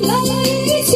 那么一起